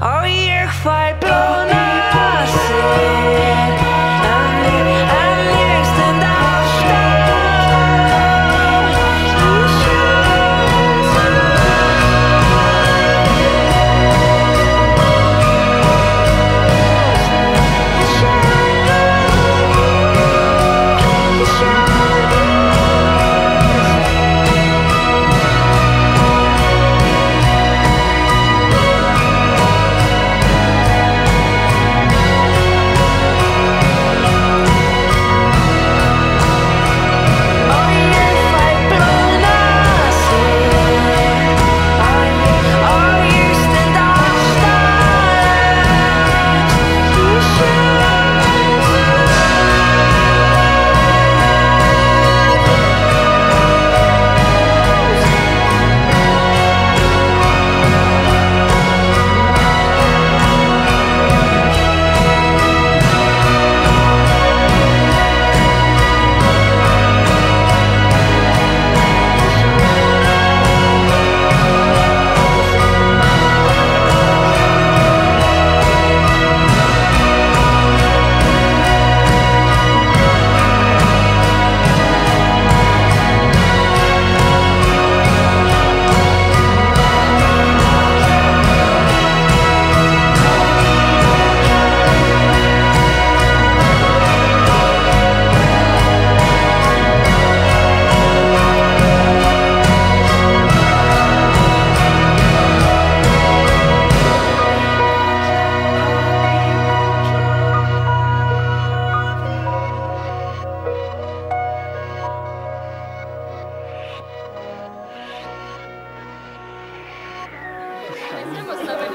og ég fæ blóðnasir Não gostava